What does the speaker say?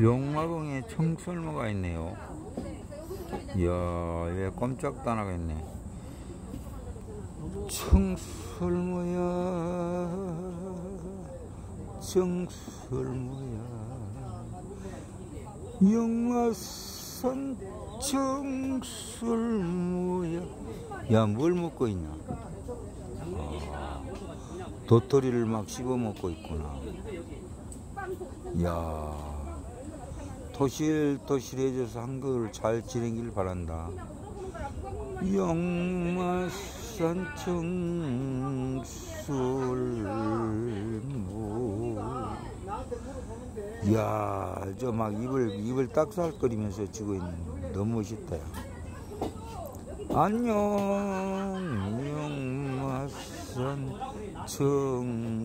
용마봉에 청설모가 있네요. 이야, 얘 꼼짝 도 안 하겠네. 청설모야, 청설모야, 영화산 청설모야. 야, 뭘 먹고 있냐? 아, 도토리를 막 씹어 먹고 있구나. 야 토실토실해져서 한글을 잘 지내길 바란다. 영마산 청술모 야, 저 막 입을 입을 딱살거리면서 치고 있는 너무 멋있다. 야. 안녕 영마산 청술모야